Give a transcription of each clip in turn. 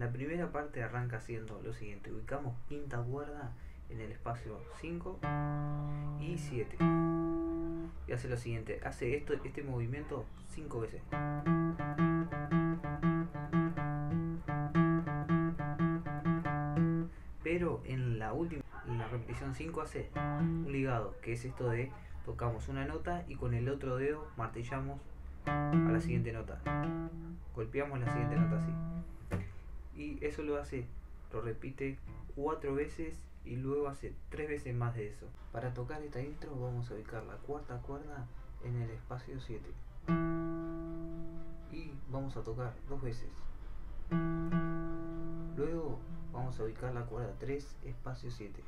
La primera parte arranca haciendo lo siguiente, ubicamos quinta cuerda en el espacio 5 y 7. Y hace lo siguiente, hace esto, este movimiento 5 veces. Pero en la última, en la repetición 5 hace un ligado, que es esto de tocamos una nota y con el otro dedo martillamos a la siguiente nota. Golpeamos la siguiente nota así. Eso lo hace, lo repite cuatro veces y luego hace tres veces más de eso. Para tocar esta intro vamos a ubicar la cuarta cuerda en el espacio 7. Y vamos a tocar dos veces. Luego vamos a ubicar la cuerda 3, espacio 7.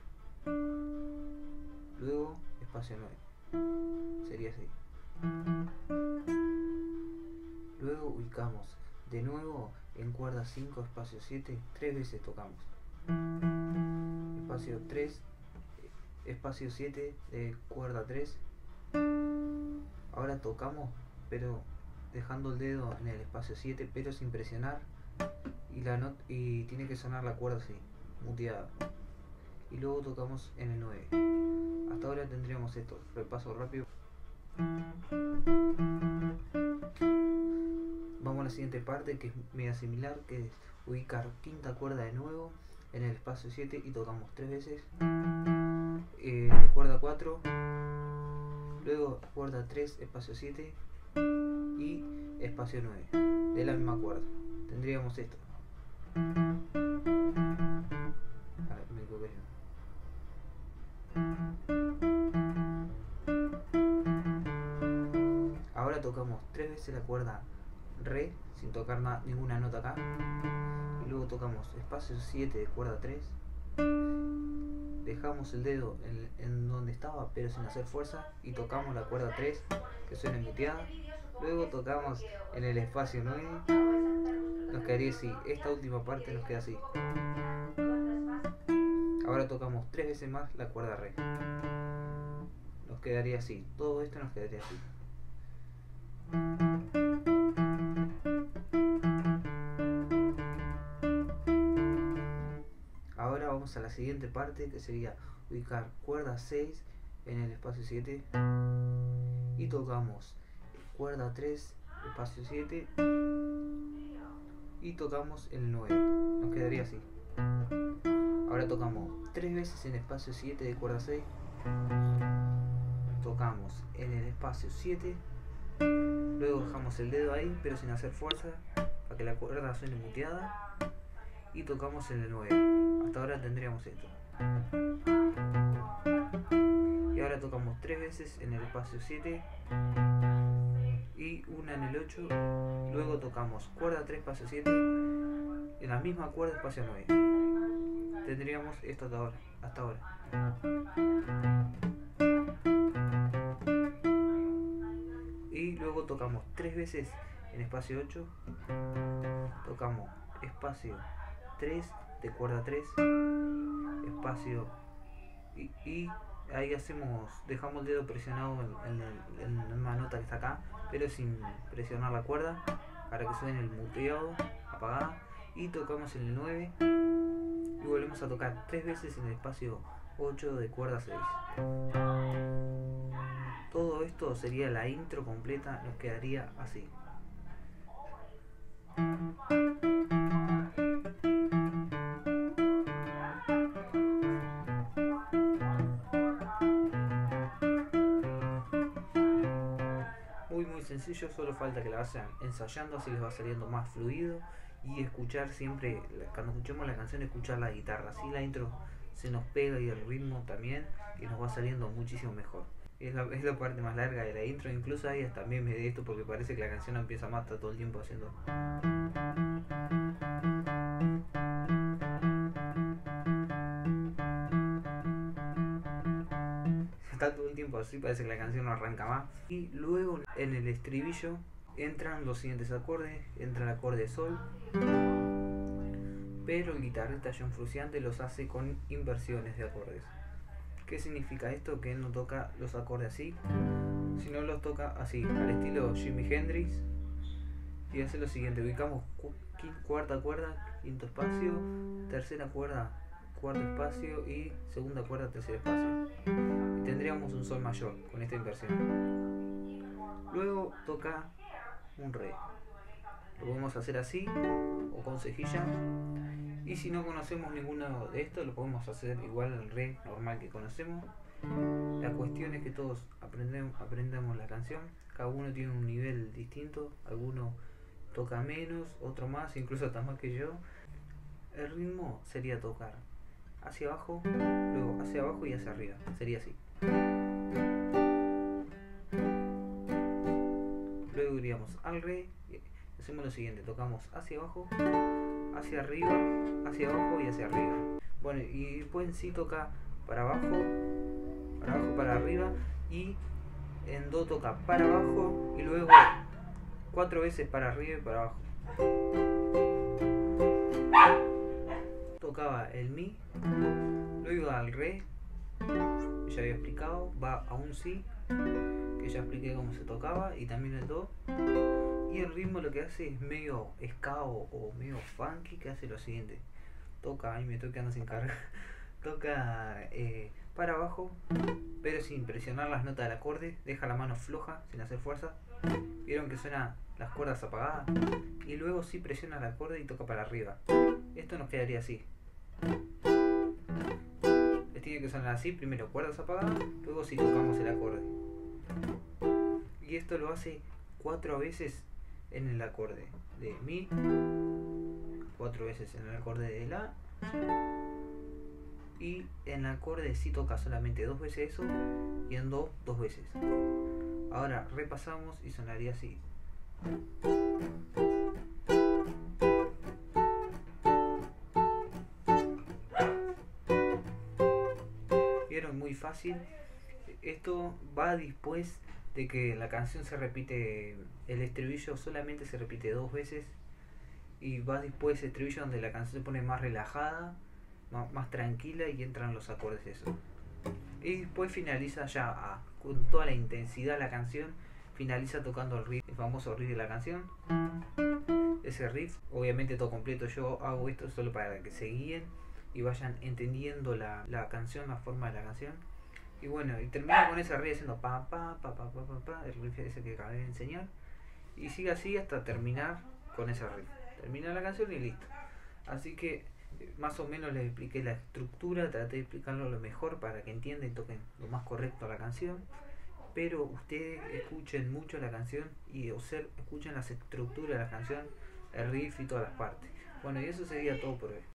Luego espacio 9. Sería así. Luego ubicamos de nuevo en cuerda 5, espacio 7, tres veces tocamos. Espacio 3, espacio 7 de cuerda 3. Ahora tocamos, pero dejando el dedo en el espacio 7, pero sin presionar. Y, la not y tiene que sonar la cuerda así, muteada. Y luego tocamos en el 9. Hasta ahora tendríamos esto. Repaso rápido. Vamos a la siguiente parte que es media similar, que es ubicar quinta cuerda de nuevo en el espacio 7 y tocamos tres veces. Eh, cuerda 4, luego cuerda 3, espacio 7 y espacio 9 de la misma cuerda. Tendríamos esto. Ahora tocamos tres veces la cuerda Re sin tocar ninguna nota acá. Y luego tocamos espacio 7 de cuerda 3. Dejamos el dedo en, donde estaba pero sin hacer fuerza y tocamos la cuerda 3 que suena muteada. Luego tocamos en el espacio 9. Nos quedaría así. Esta última parte nos queda así. Ahora tocamos tres veces más la cuerda re. Nos quedaría así. Todo esto nos quedaría así. Ahora vamos a la siguiente parte que sería ubicar cuerda 6 en el espacio 7 y tocamos cuerda 3 espacio 7 y tocamos el 9 nos quedaría así. Ahora tocamos 3 veces en espacio 7 de cuerda 6 tocamos en el espacio 7 luego dejamos el dedo ahí pero sin hacer fuerza para que la cuerda suene muteada y tocamos el 9 hasta ahora tendríamos esto. Y ahora tocamos 3 veces en el espacio 7 y una en el 8 luego tocamos cuerda 3 espacio 7 en la misma cuerda espacio 9 tendríamos esto hasta ahora hasta ahora. Y luego tocamos 3 veces en espacio 8 tocamos espacio 3 de cuerda 3 espacio y, ahí hacemos dejamos el dedo presionado en, la misma nota que está acá pero sin presionar la cuerda para que suene el muteado apagada y tocamos en el 9 y volvemos a tocar 3 veces en el espacio 8 de cuerda 6 todo esto sería la intro completa nos quedaría así sencillo, solo falta que la vayan ensayando, así les va saliendo más fluido y escuchar siempre, cuando escuchemos la canción, escuchar la guitarra, así la intro se nos pega y el ritmo también y nos va saliendo muchísimo mejor. Es la, es la parte más larga de la intro, incluso ahí también me de esto porque parece que la canción empieza más, todo el tiempo haciendo... tiempo así, parece que la canción no arranca más. Y luego en el estribillo entran los siguientes acordes, entra el acorde sol, pero el guitarrista John Fruciante los hace con inversiones de acordes. ¿Qué significa esto? Que él no toca los acordes así, sino los toca así, al estilo Jimi Hendrix. Y hace lo siguiente, ubicamos cuarta cuerda, quinto espacio, tercera cuerda, cuarto espacio y segunda cuerda, tercer espacio. Y tendríamos un sol mayor con esta inversión. Luego toca un re. Lo podemos hacer así o con cejilla. Y si no conocemos ninguno de estos, lo podemos hacer igual al re normal que conocemos. La cuestión es que todos aprendemos, aprendamos la canción. Cada uno tiene un nivel distinto. Alguno toca menos, otro más, incluso hasta más que yo. El ritmo sería tocar hacia abajo, luego hacia abajo y hacia arriba. Sería así. Luego iríamos al re. Hacemos lo siguiente, tocamos hacia abajo, hacia arriba, hacia abajo y hacia arriba. Bueno, y después sí toca para abajo, para abajo, para arriba y en do toca para abajo y luego cuatro veces para arriba y para abajo. Tocaba el mi, luego al re, ya había explicado, va a un si, que ya expliqué cómo se tocaba, y también el do. Y el ritmo lo que hace es medio ska o, medio funky, que hace lo siguiente. Toca, ahí me estoy quedando sin carga. Toca eh, para abajo, pero sin presionar las notas del acorde, deja la mano floja, sin hacer fuerza. Vieron que suena las cuerdas apagadas. Y luego sí presiona el acorde y toca para arriba. Esto nos quedaría así. Tiene que sonar así, primero cuerdas apagadas, luego si tocamos el acorde. Y esto lo hace cuatro veces en el acorde de Mi, cuatro veces en el acorde de La y en el acorde si toca solamente dos veces eso y en Do dos veces. Ahora repasamos y sonaría así. Fácil. Esto va después de que la canción se repite, el estribillo solamente se repite dos veces y va después el estribillo donde la canción se pone más relajada más, tranquila y entran los acordes eso. Y después finaliza ya con toda la intensidad la canción, finaliza tocando el riff, famoso riff de la canción. Ese riff, obviamente todo completo, yo hago esto solo para que se guíen y vayan entendiendo la, la canción, la forma de la canción. Y bueno, y termina con ese riff haciendo pa pa pa pa pa pa, pa el riff ese que acabé de enseñar. Y sigue así hasta terminar con ese riff. Termina la canción y listo. Así que más o menos les expliqué la estructura, traté de explicarlo lo mejor para que entiendan y toquen lo más correcto a la canción. Pero ustedes escuchen mucho la canción y escuchen las estructuras de la canción, el riff y todas las partes. Bueno, y eso sería todo por hoy.